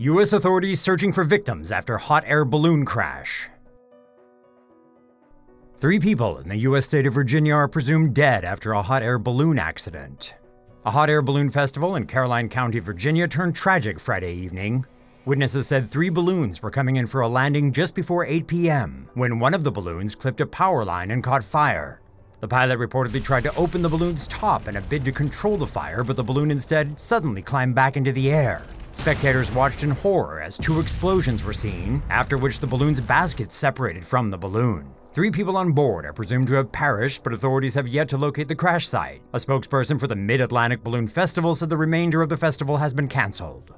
U.S. authorities searching for victims after hot air balloon crash. Three people in the U.S. state of Virginia are presumed dead after a hot air balloon accident. A hot air balloon festival in Caroline County, Virginia turned tragic Friday evening. Witnesses said three balloons were coming in for a landing just before 8 p.m. when one of the balloons clipped a power line and caught fire. The pilot reportedly tried to open the balloon's top in a bid to control the fire, but the balloon instead suddenly climbed back into the air. Spectators watched in horror as two explosions were seen, after which the balloon's basket separated from the balloon. Three people on board are presumed to have perished, but authorities have yet to locate the crash site. A spokesperson for the Mid Atlantic Balloon Festival said the remainder of the festival has been canceled.